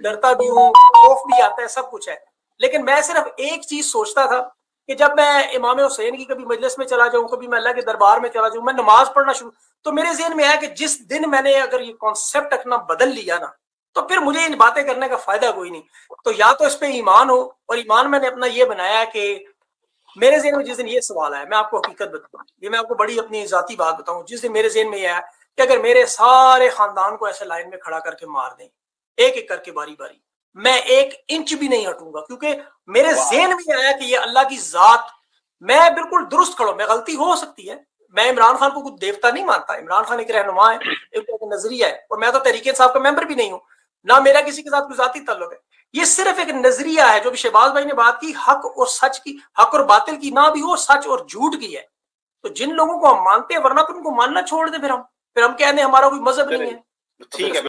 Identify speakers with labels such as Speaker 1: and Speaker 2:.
Speaker 1: डरता भी हूँ, खौफ भी आता है, सब कुछ है। लेकिन मैं सिर्फ़ एक चीज़ सोचता था कि जब मैं इमाम हुसैन की कभी मजलिस में चला जाऊँ, कभी मैं अल्लाह के दरबार में चला जाऊँ, मैं नमाज़ पढ़ना शुरू तो मेरे जहन में आया कि जिस दिन मैंने अगर ये कॉन्सेप्ट अपना बदल लिया ना तो फिर मुझे इन बातें करने का फ़ायदा कोई नहीं। तो या तो इस पर ईमान हो, और ईमान मैंने अपना ये बनाया कि मेरे जहन में जिस दिन ये सवाल आया, मैं आपको हकीकत बताऊँ, ये मैं आपको बड़ी अपनी जाती बात बताऊँ, जिस दिन मेरे जहन में यह आया कि अगर मेरे सारे खानदान को ऐसे लाइन में खड़ा करके मार दें एक एक करके बारी बारी। मैं एक इंच भी नहीं हटूँगा क्योंकि मेरे जेन में आया कि ये अल्लाह की जात मैं बिल्कुल दुरुस्त खड़ा मैं गलती हो सकती है। मैं इमरान खान को कुछ देवता नहीं मानता। इमरान खान एक रहनुमा है एक नज़रिया है और मैं तो तरीके साहब का मेंबर भी नहीं हूँ ना मेरा किसी के साथ कोई जाती तल्लुक है। ये सिर्फ़ एक नज़रिया है जो भी शहबाज भाई ने बात की हक और सच की हक और बातिल की ना भी हो सच और झूठ की है। तो जिन लोगों को हम मानते हैं वरना फिर उनको मानना छोड़ दे फिर हम। फिर हम कहने हमारा कोई मज़हब नहीं है।
Speaker 2: ठीक है